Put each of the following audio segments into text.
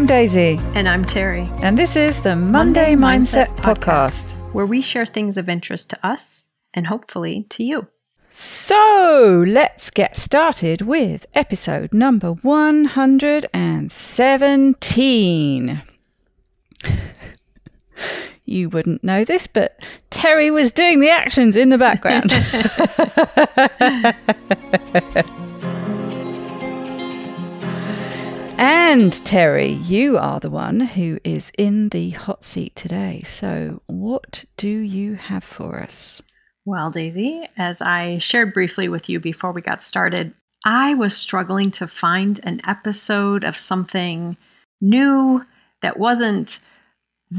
I'm Daisy. And I'm Terri. And this is the Monday, Monday Mindset, Mindset podcast, podcast, where we share things of interest to us and hopefully to you. So let's get started with episode number 117. you wouldn't know this, but Terri was doing the actions in the background. and Terri, you are the one who is in the hot seat today. So, what do you have for us? Well, Daisy, as I shared briefly with you before we got started, I was struggling to find an episode of something new that wasn't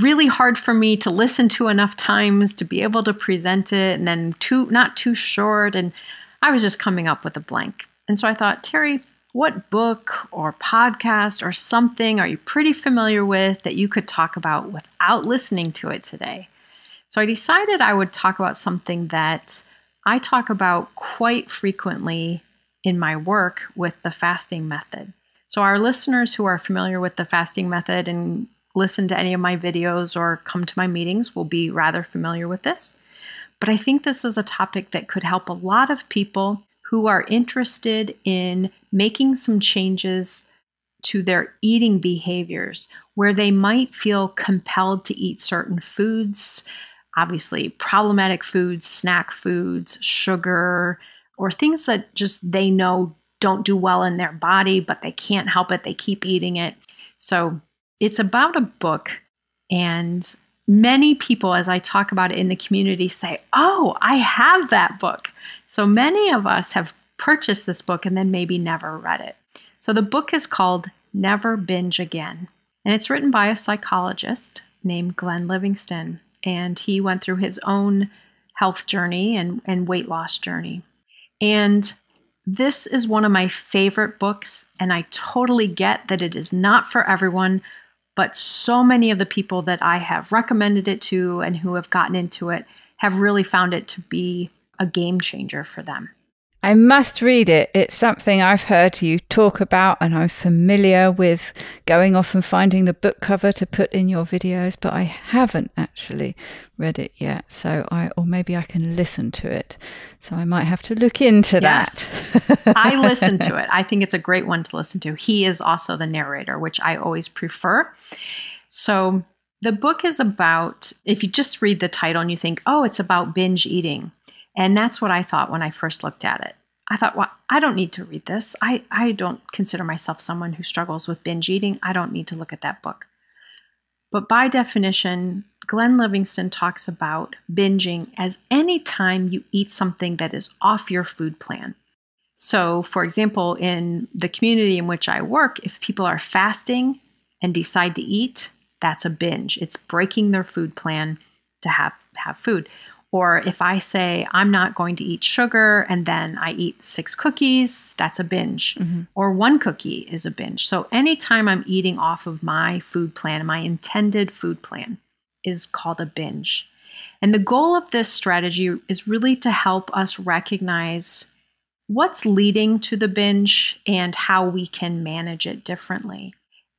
really hard for me to listen to enough times to be able to present it and then too not too short and I was just coming up with a blank. And so I thought, Terri, what book or podcast or something are you pretty familiar with that you could talk about without listening to it today? So I decided I would talk about something that I talk about quite frequently in my work with the fasting method. So, our listeners who are familiar with the fasting method and listen to any of my videos or come to my meetings will be rather familiar with this. But I think this is a topic that could help a lot of people who are interested in making some changes to their eating behaviors where they might feel compelled to eat certain foods, obviously problematic foods, snack foods, sugar, or things that just they know don't do well in their body, but they can't help it. They keep eating it. So it's about a book, and many people, as I talk about it in the community, say, Oh, I have that book. So many of us have purchased this book and then maybe never read it. So the book is called Never Binge Again, and it's written by a psychologist named Glenn Livingston, and he went through his own health journey and, and weight loss journey. And this is one of my favorite books, and I totally get that it is not for everyone, but so many of the people that I have recommended it to and who have gotten into it have really found it to be a game changer for them. I must read it. It's something I've heard you talk about, and I'm familiar with going off and finding the book cover to put in your videos, but I haven't actually read it yet. So I, or maybe I can listen to it. So I might have to look into yes. that. I listen to it. I think it's a great one to listen to. He is also the narrator, which I always prefer. So the book is about, if you just read the title and you think, oh, it's about binge eating and that's what I thought when I first looked at it. I thought, well, I don't need to read this. I, I don't consider myself someone who struggles with binge eating. I don't need to look at that book. But by definition, Glenn Livingston talks about binging as any time you eat something that is off your food plan. So, for example, in the community in which I work, if people are fasting and decide to eat, that's a binge. It's breaking their food plan to have, have food. Or if I say I'm not going to eat sugar and then I eat six cookies, that's a binge. Mm-hmm. Or one cookie is a binge. So anytime I'm eating off of my food plan, my intended food plan is called a binge. And the goal of this strategy is really to help us recognize what's leading to the binge and how we can manage it differently.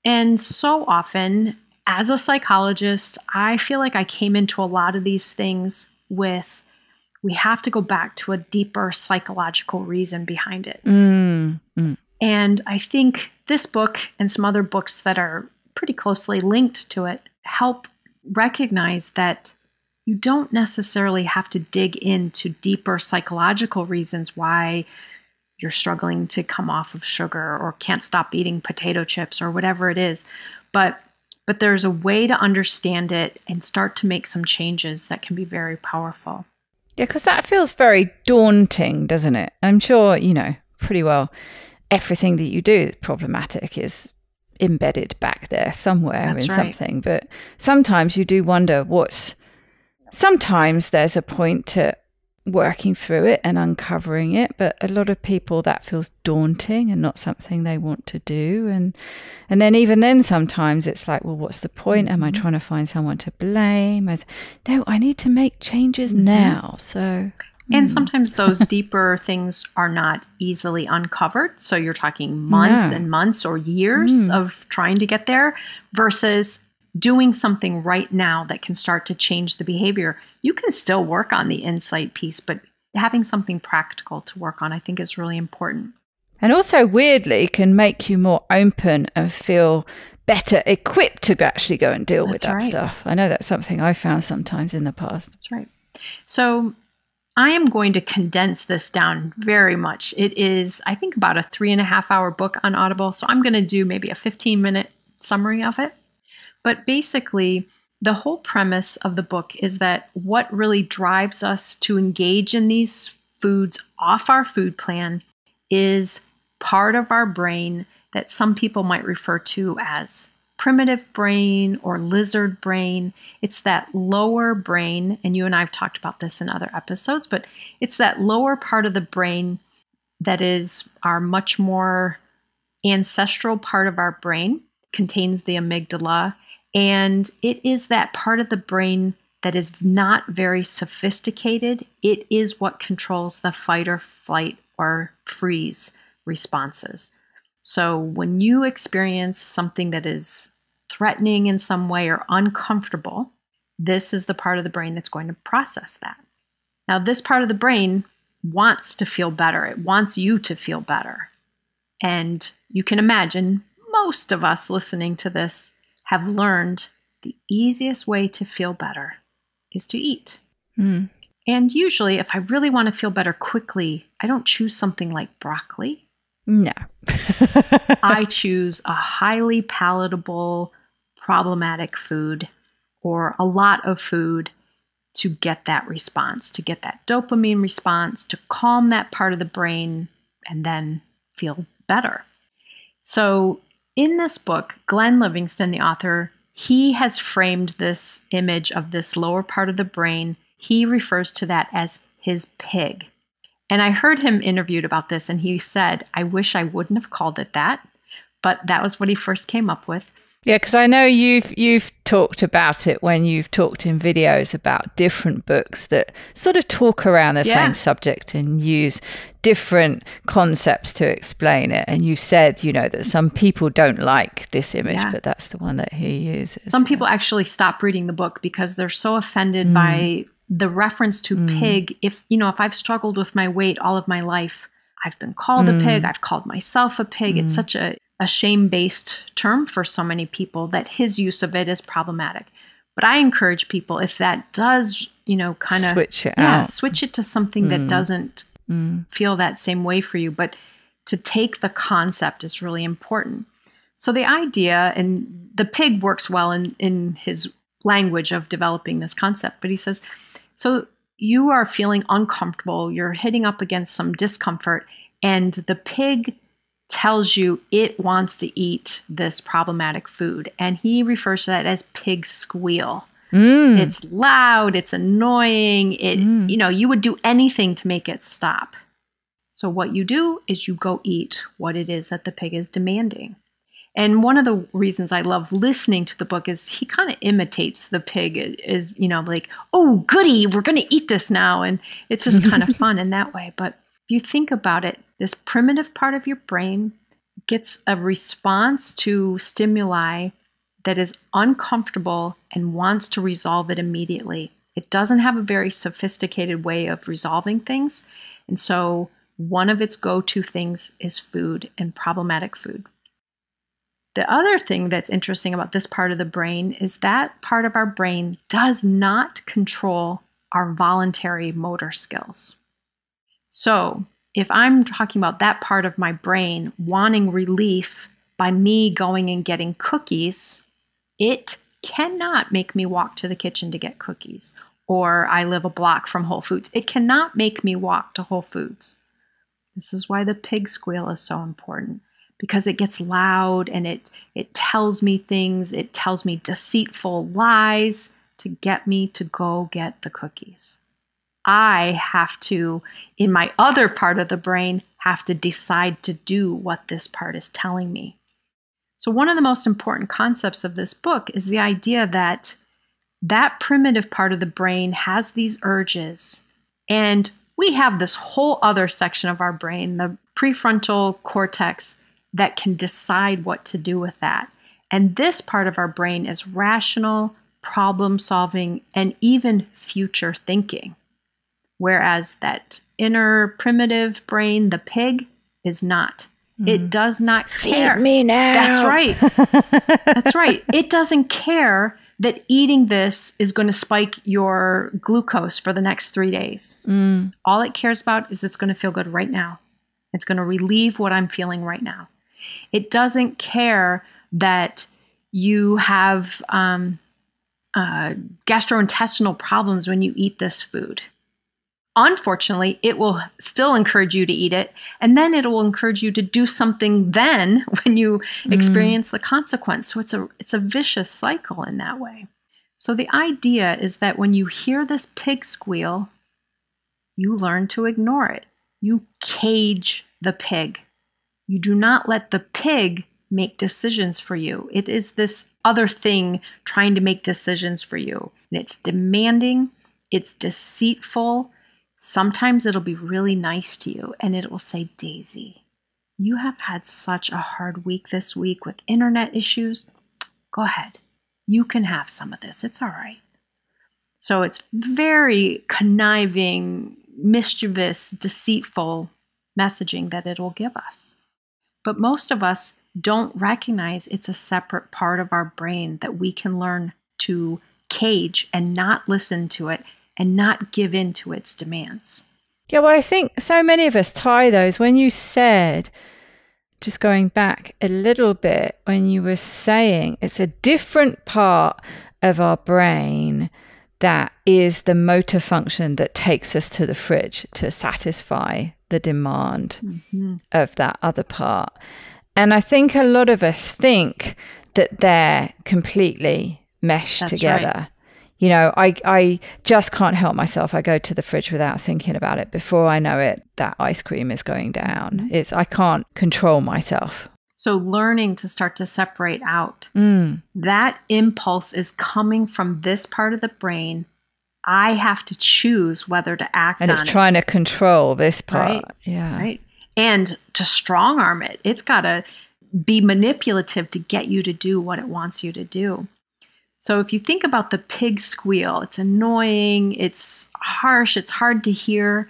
And so often, as a psychologist, I feel like I came into a lot of these things with we have to go back to a deeper psychological reason behind it. Mm, mm. And I think this book and some other books that are pretty closely linked to it help recognize that you don't necessarily have to dig into deeper psychological reasons why you're struggling to come off of sugar or can't stop eating potato chips or whatever it is. But but there's a way to understand it and start to make some changes that can be very powerful. Yeah, because that feels very daunting, doesn't it? I'm sure, you know, pretty well everything that you do is problematic is embedded back there somewhere That's in right. something. But sometimes you do wonder what's. Sometimes there's a point to working through it and uncovering it but a lot of people that feels daunting and not something they want to do and and then even then sometimes it's like well what's the point am i mm-hmm. trying to find someone to blame As, no i need to make changes mm-hmm. now so And hmm. sometimes those deeper things are not easily uncovered. So you're talking months and months or years mm. of trying to get there versus doing something right now that can start to change the behavior. You can still work on the insight piece, but having something practical to work on, I think, is really important. And also, weirdly, can make you more open and feel better equipped to actually go and deal that's with that right. stuff. I know that's something I found sometimes in the past. That's right. So, I am going to condense this down very much. It is, I think, about a three and a half hour book on Audible. So, I'm going to do maybe a 15 minute summary of it. But basically, the whole premise of the book is that what really drives us to engage in these foods off our food plan is part of our brain that some people might refer to as primitive brain or lizard brain. It's that lower brain, and you and I have talked about this in other episodes, but it's that lower part of the brain that is our much more ancestral part of our brain, contains the amygdala, and it is that part of the brain that is not very sophisticated. It is what controls the fight or flight or freeze responses. So when you experience something that is threatening in some way or uncomfortable, this is the part of the brain that's going to process that. Now, this part of the brain wants to feel better, it wants you to feel better. And you can imagine most of us listening to this have learned the easiest way to feel better is to eat. Mm. And usually, if I really want to feel better quickly, I don't choose something like broccoli. No. I choose a highly palatable, problematic food or a lot of food to get that response, to get that dopamine response, to calm that part of the brain and then feel better. So in this book, Glenn Livingston, the author, he has framed this image of this lower part of the brain. He refers to that as his pig. And I heard him interviewed about this, and he said, I wish I wouldn't have called it that, but that was what he first came up with. Yeah, because I know you've you've talked about it when you've talked in videos about different books that sort of talk around the yeah. same subject and use different concepts to explain it. And you said, you know, that some people don't like this image, yeah. but that's the one that he uses. Some people actually stop reading the book because they're so offended mm. by the reference to mm. pig. If you know, if I've struggled with my weight all of my life, I've been called mm. a pig. I've called myself a pig. It's mm. such a a shame based term for so many people that his use of it is problematic. But I encourage people if that does, you know, kind of switch it yeah, out. switch it to something mm. that doesn't mm. feel that same way for you. But to take the concept is really important. So the idea, and the pig works well in, in his language of developing this concept, but he says, so you are feeling uncomfortable, you're hitting up against some discomfort, and the pig tells you it wants to eat this problematic food. And he refers to that as pig squeal. Mm. It's loud, it's annoying. It mm. you know, you would do anything to make it stop. So what you do is you go eat what it is that the pig is demanding. And one of the reasons I love listening to the book is he kind of imitates the pig is, you know, like, "Oh, goody, we're going to eat this now." And it's just kind of fun in that way. But you think about it, this primitive part of your brain gets a response to stimuli that is uncomfortable and wants to resolve it immediately. It doesn't have a very sophisticated way of resolving things. And so, one of its go to things is food and problematic food. The other thing that's interesting about this part of the brain is that part of our brain does not control our voluntary motor skills. So, if I'm talking about that part of my brain wanting relief by me going and getting cookies, it cannot make me walk to the kitchen to get cookies. Or I live a block from Whole Foods. It cannot make me walk to Whole Foods. This is why the pig squeal is so important because it gets loud and it it tells me things, it tells me deceitful lies to get me to go get the cookies. I have to, in my other part of the brain, have to decide to do what this part is telling me. So, one of the most important concepts of this book is the idea that that primitive part of the brain has these urges, and we have this whole other section of our brain, the prefrontal cortex, that can decide what to do with that. And this part of our brain is rational, problem solving, and even future thinking. Whereas that inner primitive brain, the pig, is not. Mm. It does not care. Feed me now. That's right. That's right. It doesn't care that eating this is going to spike your glucose for the next three days. Mm. All it cares about is it's going to feel good right now. It's going to relieve what I'm feeling right now. It doesn't care that you have um, uh, gastrointestinal problems when you eat this food. Unfortunately, it will still encourage you to eat it, and then it will encourage you to do something then when you mm. experience the consequence. So it's a it's a vicious cycle in that way. So the idea is that when you hear this pig squeal, you learn to ignore it. You cage the pig. You do not let the pig make decisions for you. It is this other thing trying to make decisions for you. And it's demanding, it's deceitful. Sometimes it'll be really nice to you and it will say, Daisy, you have had such a hard week this week with internet issues. Go ahead. You can have some of this. It's all right. So it's very conniving, mischievous, deceitful messaging that it will give us. But most of us don't recognize it's a separate part of our brain that we can learn to cage and not listen to it and not give in to its demands. Yeah, well, I think so many of us tie those. When you said, just going back a little bit, when you were saying it's a different part of our brain that is the motor function that takes us to the fridge to satisfy the demand mm-hmm. of that other part. And I think a lot of us think that they're completely meshed That's together. Right. You know, I I just can't help myself. I go to the fridge without thinking about it. Before I know it, that ice cream is going down. It's I can't control myself. So learning to start to separate out mm. that impulse is coming from this part of the brain. I have to choose whether to act and it's it. trying to control this part. Right? Yeah. Right and to strong arm it. It's got to be manipulative to get you to do what it wants you to do. So if you think about the pig squeal, it's annoying, it's harsh, it's hard to hear,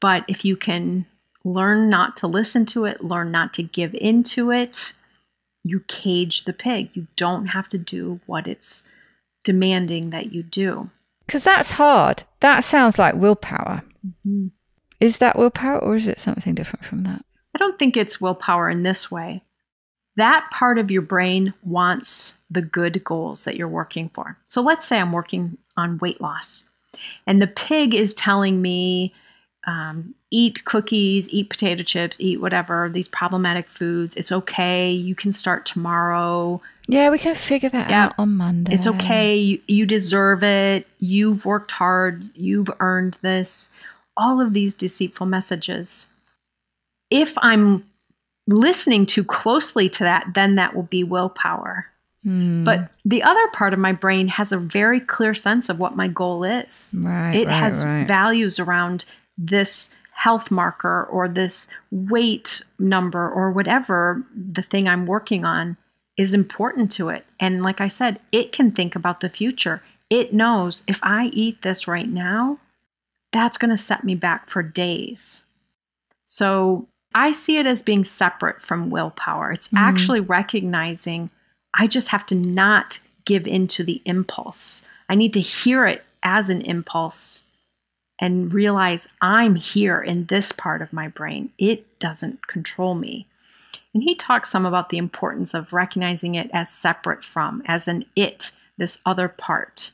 but if you can learn not to listen to it, learn not to give into it, you cage the pig. You don't have to do what it's demanding that you do. Because that's hard. That sounds like willpower. Mm-hmm. Is that willpower or is it something different from that? I don't think it's willpower in this way. That part of your brain wants the good goals that you're working for. So let's say I'm working on weight loss, and the pig is telling me, um, eat cookies, eat potato chips, eat whatever, these problematic foods. It's okay. You can start tomorrow. Yeah, we can figure that yeah. out on Monday. It's okay. You, you deserve it. You've worked hard. You've earned this all of these deceitful messages. If I'm listening too closely to that, then that will be willpower. Mm. But the other part of my brain has a very clear sense of what my goal is. Right, it right, has right. values around this health marker or this weight number or whatever the thing I'm working on is important to it. And like I said, it can think about the future. It knows if I eat this right now, that's going to set me back for days. So I see it as being separate from willpower. It's mm-hmm. actually recognizing I just have to not give into the impulse. I need to hear it as an impulse and realize I'm here in this part of my brain. It doesn't control me. And he talks some about the importance of recognizing it as separate from, as an it, this other part.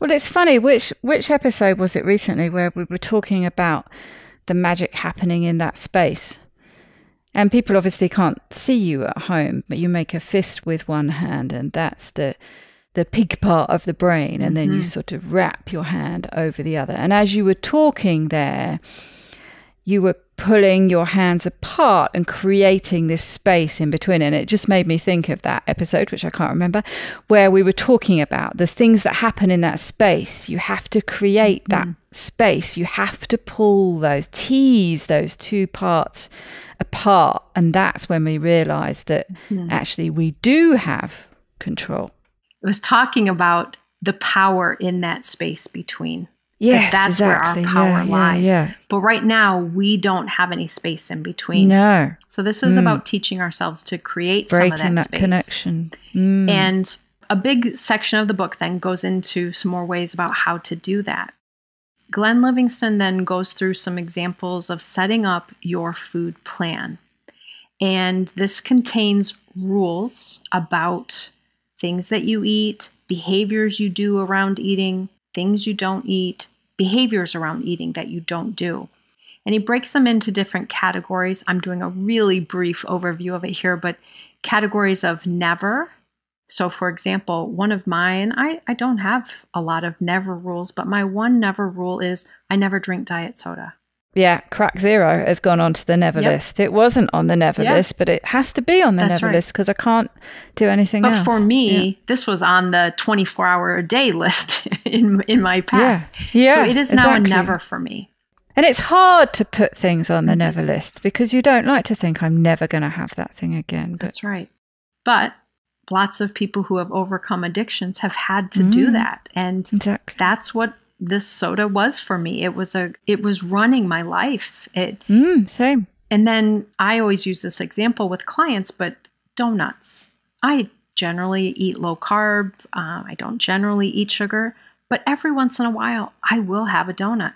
Well, it's funny. Which which episode was it recently where we were talking about the magic happening in that space? And people obviously can't see you at home, but you make a fist with one hand, and that's the the pig part of the brain, and then mm-hmm. you sort of wrap your hand over the other. And as you were talking there, you were pulling your hands apart and creating this space in between. And it just made me think of that episode, which I can't remember, where we were talking about the things that happen in that space. You have to create that mm. Space, you have to pull those, tease those two parts apart. And that's when we realize that mm. actually we do have control. It was talking about the power in that space between Yes, that that's exactly. where our power yeah, lies. Yeah, yeah. But right now, we don't have any space in between. No. So this is mm. about teaching ourselves to create Breaking some of that, that space. connection. Mm. And a big section of the book then goes into some more ways about how to do that. Glenn Livingston then goes through some examples of setting up your food plan. And this contains rules about things that you eat, behaviors you do around eating, things you don't eat, behaviors around eating that you don't do. And he breaks them into different categories. I'm doing a really brief overview of it here, but categories of never. So, for example, one of mine, I, I don't have a lot of never rules, but my one never rule is I never drink diet soda. Yeah, crack zero has gone onto the never Yep. list. It wasn't on the never Yeah. list, but it has to be on the That's never right. list because I can't do anything But else. for me, this was on the 24 hour a day list in, in my past. yeah, so it is now exactly. a never for me. And it's hard to put things on the Mhm. never list because you don't like to think I'm never going to have that thing again. But That's right. But lots of people who have overcome addictions have had to do Mm. that. And exactly. that's what this soda was for me. It was a it was running my life. It Mm, same. and then I always use this example with clients, but donuts. I generally eat low carb. Uh, I don't generally eat sugar, but every once in a while I will have a donut.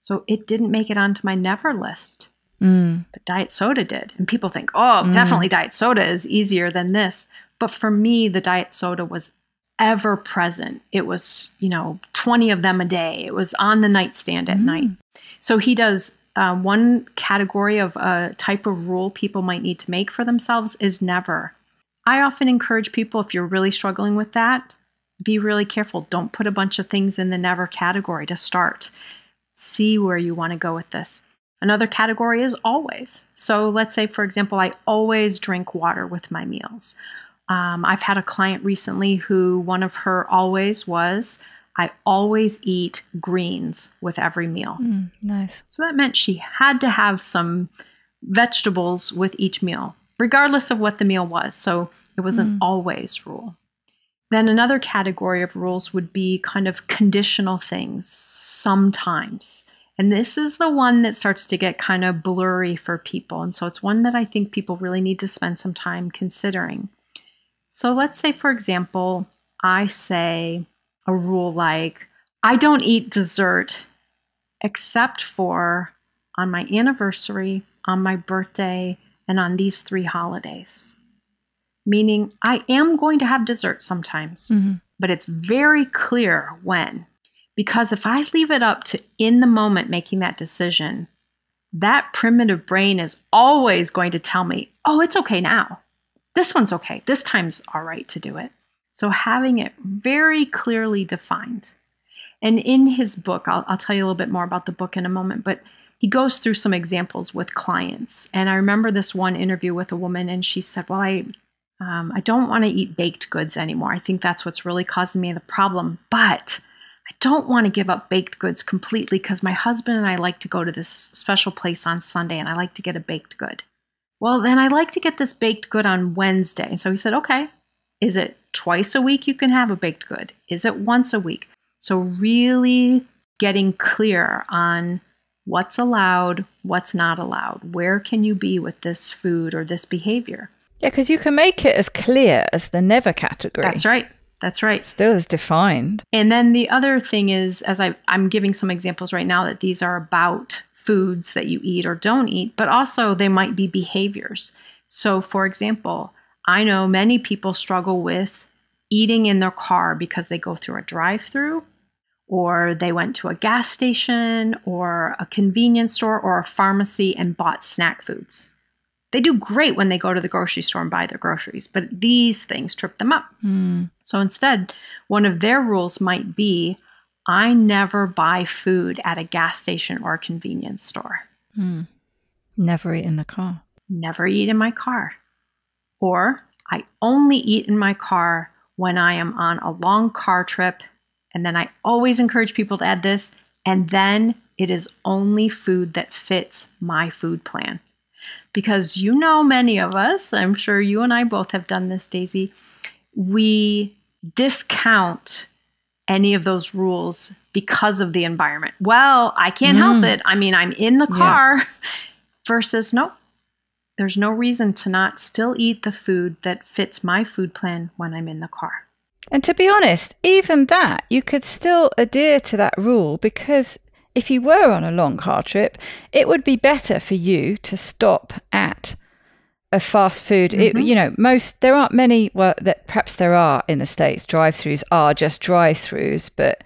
So it didn't make it onto my never list Mm, but diet soda did. And people think, oh, Mm. definitely diet soda is easier than this. But for me, the diet soda was ever present. It was, you know, 20 of them a day. It was on the nightstand at Mm. night. So he does uh, one category of a type of rule people might need to make for themselves is never. I often encourage people, if you're really struggling with that, be really careful. Don't put a bunch of things in the never category to start. See where you want to go with this. Another category is always. So let's say, for example, I always drink water with my meals. Um, I've had a client recently who one of her always was, I always eat greens with every meal. mm, nice. So that meant she had to have some vegetables with each meal, regardless of what the meal was. So it was an Mm. always rule. Then another category of rules would be kind of conditional things sometimes. And this is the one that starts to get kind of blurry for people. And so it's one that I think people really need to spend some time considering. So let's say, for example, I say a rule like, I don't eat dessert except for on my anniversary, on my birthday, and on these three holidays. Meaning, I am going to have dessert sometimes, Mhm. but it's very clear when. Because if I leave it up to in the moment making that decision, that primitive brain is always going to tell me, oh, it's okay now. This one's okay. This time's all right to do it. So having it very clearly defined. And in his book, I'll, I'll tell you a little bit more about the book in a moment, but he goes through some examples with clients. And I remember this one interview with a woman, and she said, Well, I, um, I don't want to eat baked goods anymore. I think that's what's really causing me the problem. But I don't want to give up baked goods completely because my husband and I like to go to this special place on Sunday and I like to get a baked good. Well, then I'd like to get this baked good on Wednesday. So he said, okay, is it twice a week you can have a baked good? Is it once a week? So, really getting clear on what's allowed, what's not allowed. Where can you be with this food or this behavior? Yeah, because you can make it as clear as the never category. That's right. That's right. Still is defined. And then the other thing is, as I, I'm giving some examples right now, that these are about foods that you eat or don't eat, but also they might be behaviors. So, for example, I know many people struggle with eating in their car because they go through a drive through, or they went to a gas station, or a convenience store, or a pharmacy and bought snack foods. They do great when they go to the grocery store and buy their groceries, but these things trip them up. Mm. So instead, one of their rules might be I never buy food at a gas station or a convenience store. Mm. Never eat in the car. Never eat in my car. Or I only eat in my car when I am on a long car trip. And then I always encourage people to add this. And then it is only food that fits my food plan. Because you know, many of us, I'm sure you and I both have done this, Daisy, we discount any of those rules because of the environment. Well, I can't mm. help it. I mean, I'm in the car yeah. versus nope. There's no reason to not still eat the food that fits my food plan when I'm in the car. And to be honest, even that, you could still adhere to that rule because if you were on a long car trip, it would be better for you to stop at a fast food. Mm-hmm. It, you know, most there aren't many. Well, that perhaps there are in the states. Drive-throughs are just drive-throughs, but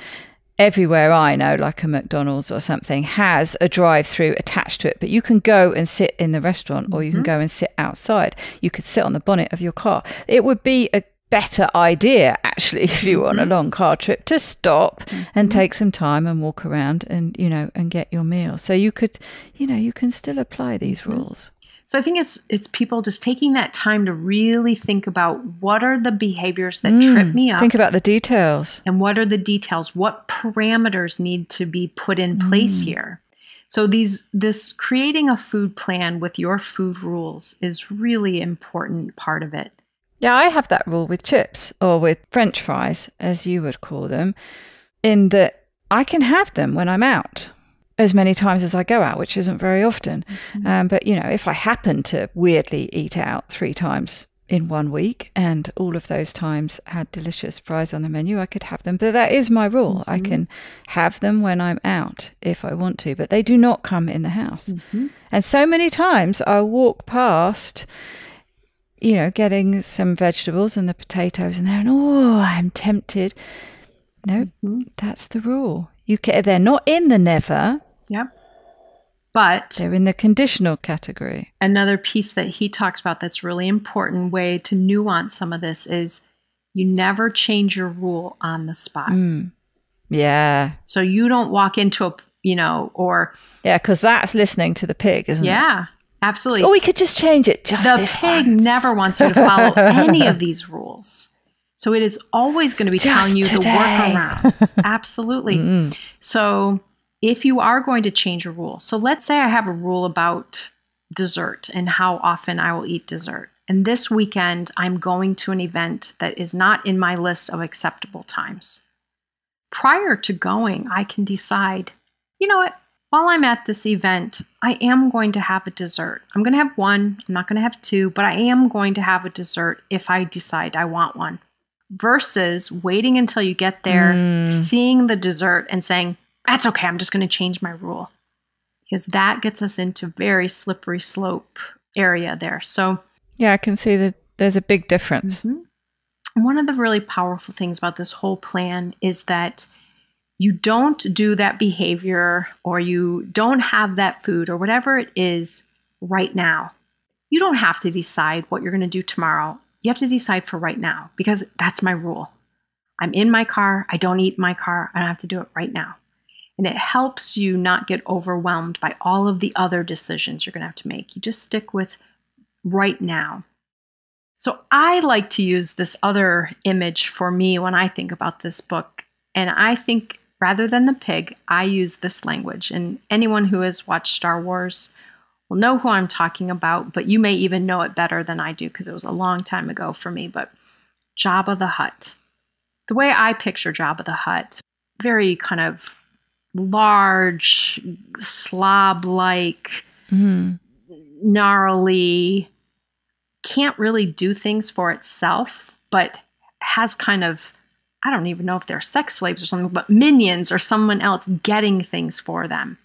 everywhere I know, like a McDonald's or something, has a drive-through attached to it. But you can go and sit in the restaurant, or you can mm-hmm. go and sit outside. You could sit on the bonnet of your car. It would be a better idea actually if you were on a mm-hmm. long car trip to stop mm-hmm. and take some time and walk around and you know and get your meal so you could you know you can still apply these mm-hmm. rules so i think it's it's people just taking that time to really think about what are the behaviors that mm, trip me up think about the details. and what are the details? What parameters need to be put in place mm. here? So these this creating a food plan with your food rules is really important part of it. Yeah, I have that rule with chips or with French fries, as you would call them, in that I can have them when I'm out as many times as I go out, which isn't very often. Mm-hmm. Um, but, you know, if I happen to weirdly eat out three times in one week and all of those times had delicious fries on the menu, I could have them. But that is my rule. Mm-hmm. I can have them when I'm out if I want to, but they do not come in the house. Mm-hmm. And so many times I walk past you know, getting some vegetables and the potatoes and oh, I'm tempted. No, mm-hmm. that's the rule. You can, they're not in the never. Yep. But they're in the conditional category. Another piece that he talks about that's really important way to nuance some of this is you never change your rule on the spot. Mm. Yeah. So you don't walk into a, you know, or yeah, because that's listening to the pig, isn't yeah. it? Yeah. Absolutely. Or we could just change it. Just the pig once. never wants you to follow any of these rules. So it is always going to be just telling you today. the workarounds. Absolutely. Mm. So if you are going to change a rule, so let's say I have a rule about dessert and how often I will eat dessert. And this weekend, I'm going to an event that is not in my list of acceptable times. Prior to going, I can decide, you know what? while I'm at this event, I am going to have a dessert. I'm going to have one, I'm not going to have two, but I am going to have a dessert if I decide I want one. Versus waiting until you get there, mm. seeing the dessert, and saying, that's okay, I'm just going to change my rule. Because that gets us into very slippery slope area there. So, yeah, I can see that there's a big difference. Mm-hmm. One of the really powerful things about this whole plan is that you don't do that behavior or you don't have that food or whatever it is right now. You don't have to decide what you're going to do tomorrow. You have to decide for right now because that's my rule. I'm in my car. I don't eat my car. I don't have to do it right now. And it helps you not get overwhelmed by all of the other decisions you're going to have to make. You just stick with right now. So I like to use this other image for me when I think about this book. And I think Rather than the pig, I use this language. And anyone who has watched Star Wars will know who I'm talking about, but you may even know it better than I do because it was a long time ago for me. But Jabba the Hutt. The way I picture Jabba the Hutt, very kind of large, slob like, mm-hmm. gnarly, can't really do things for itself, but has kind of I don't even know if they're sex slaves or something, but minions or someone else getting things for them.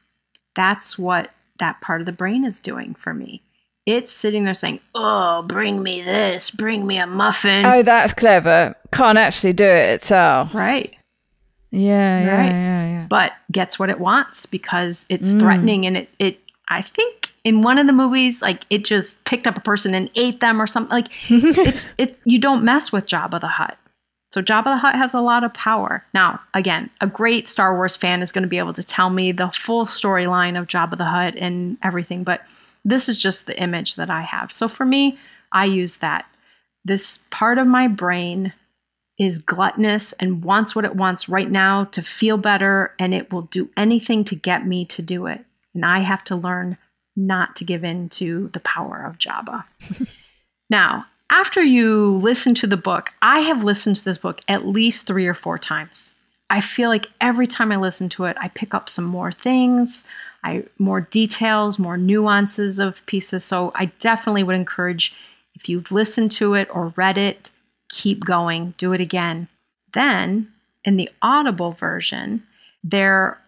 That's what that part of the brain is doing for me. It's sitting there saying, Oh, bring me this, bring me a muffin. Oh, that's clever. Can't actually do it itself. Right. Yeah, yeah, right. yeah, yeah. But gets what it wants because it's mm. threatening and it, it I think in one of the movies, like it just picked up a person and ate them or something. Like it's it you don't mess with Jabba the Hutt. So Jabba the Hutt has a lot of power. Now, again, a great Star Wars fan is going to be able to tell me the full storyline of Jabba the Hutt and everything, but this is just the image that I have. So for me, I use that. This part of my brain is gluttonous and wants what it wants right now to feel better, and it will do anything to get me to do it. And I have to learn not to give in to the power of Jabba. now, after you listen to the book, I have listened to this book at least three or four times. I feel like every time I listen to it, I pick up some more things, I more details, more nuances of pieces. So I definitely would encourage if you've listened to it or read it, keep going, do it again. Then in the Audible version, there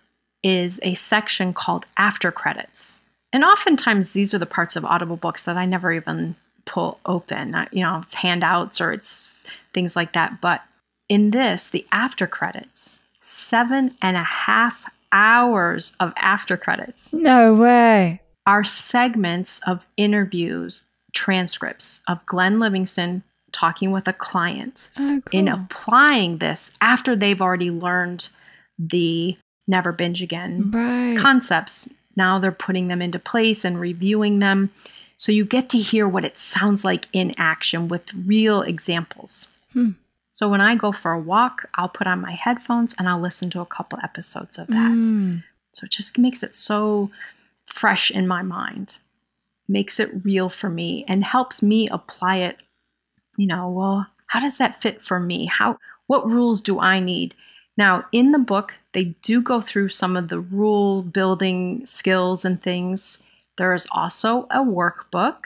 is a section called after credits. And oftentimes these are the parts of Audible books that I never even pull open. You know, it's handouts or it's things like that. But in this, the after credits, seven and a half hours of after credits. No way. Are segments of interviews, transcripts of Glenn Livingston talking with a client oh, cool. in applying this after they've already learned the never binge again right. concepts now they're putting them into place and reviewing them. So you get to hear what it sounds like in action with real examples. Hmm. So when I go for a walk, I'll put on my headphones and I'll listen to a couple episodes of that. Mm. So it just makes it so fresh in my mind, makes it real for me, and helps me apply it. You know, well, how does that fit for me? How what rules do I need? Now, in the book, they do go through some of the rule building skills and things. There is also a workbook.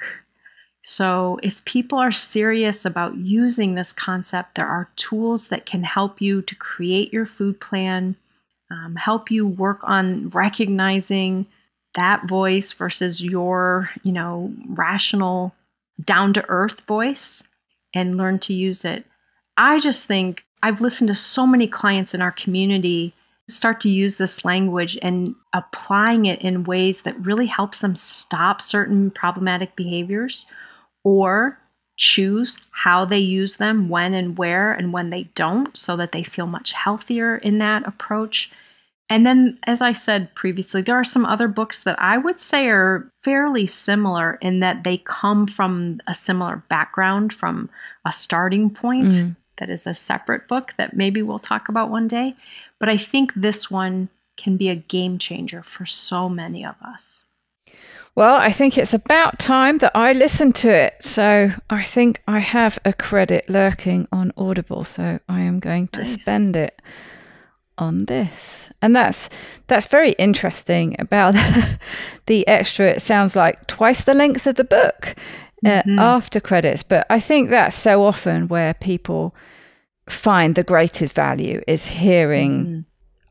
So, if people are serious about using this concept, there are tools that can help you to create your food plan, um, help you work on recognizing that voice versus your, you know, rational, down to earth voice and learn to use it. I just think I've listened to so many clients in our community start to use this language and applying it in ways that really helps them stop certain problematic behaviors or choose how they use them, when and where, and when they don't, so that they feel much healthier in that approach. And then, as I said previously, there are some other books that I would say are fairly similar in that they come from a similar background, from a starting point. Mm that is a separate book that maybe we'll talk about one day. But I think this one can be a game changer for so many of us. Well, I think it's about time that I listen to it. So I think I have a credit lurking on Audible. So I am going to nice. spend it on this. And that's that's very interesting about the extra. It sounds like twice the length of the book uh, mm-hmm. after credits. But I think that's so often where people find the greatest value is hearing mm-hmm.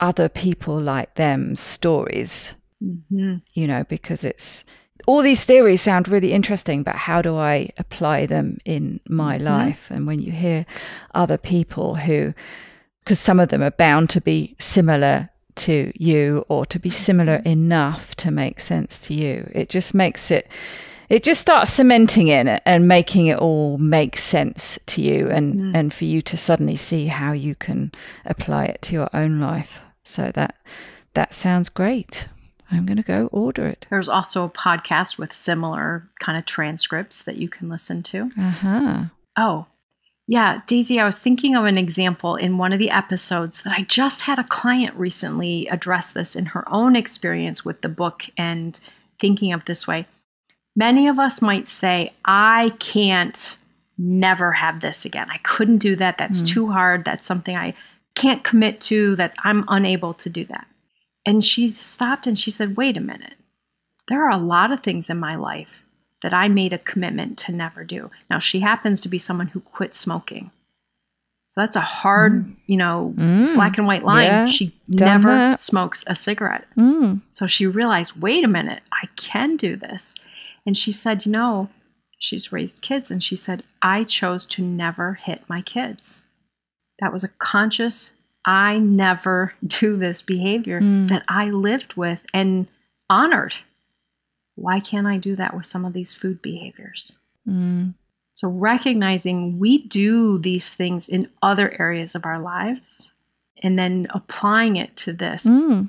other people like them stories. Mm-hmm. You know, because it's all these theories sound really interesting, but how do I apply them in my mm-hmm. life? And when you hear other people who, because some of them are bound to be similar to you or to be similar mm-hmm. enough to make sense to you, it just makes it it just starts cementing it and making it all make sense to you and mm. and for you to suddenly see how you can apply it to your own life. So that that sounds great. I'm going to go order it. There's also a podcast with similar kind of transcripts that you can listen to. Uh-huh. Oh yeah, Daisy, I was thinking of an example in one of the episodes that I just had a client recently address this in her own experience with the book and thinking of this way. Many of us might say, I can't never have this again. I couldn't do that. That's mm. too hard. That's something I can't commit to, that I'm unable to do that. And she stopped and she said, Wait a minute. There are a lot of things in my life that I made a commitment to never do. Now, she happens to be someone who quit smoking. So that's a hard, mm. you know, mm. black and white line. Yeah, she never that. smokes a cigarette. Mm. So she realized, wait a minute, I can do this. And she said, You know, she's raised kids. And she said, I chose to never hit my kids. That was a conscious, I never do this behavior mm. that I lived with and honored. Why can't I do that with some of these food behaviors? Mm. So, recognizing we do these things in other areas of our lives and then applying it to this. Mm.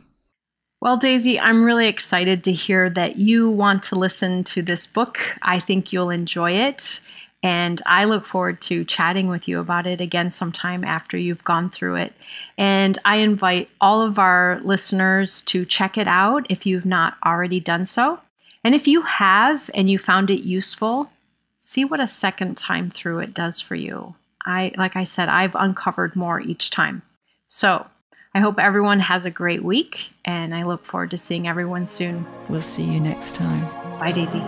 Well, Daisy, I'm really excited to hear that you want to listen to this book. I think you'll enjoy it. And I look forward to chatting with you about it again sometime after you've gone through it. And I invite all of our listeners to check it out if you've not already done so. And if you have and you found it useful, see what a second time through it does for you. I like I said, I've uncovered more each time. So, I hope everyone has a great week and I look forward to seeing everyone soon. We'll see you next time. Bye Daisy.